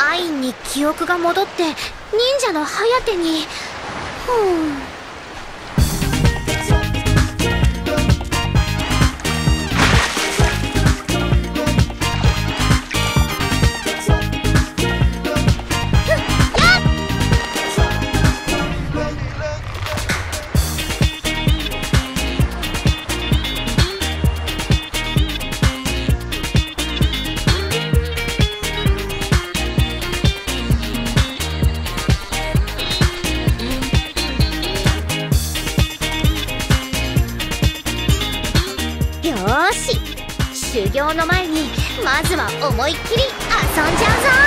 アインに記憶が戻って忍者のハヤテによーし。修行の前にまずは思いっきり遊んじゃうぞ。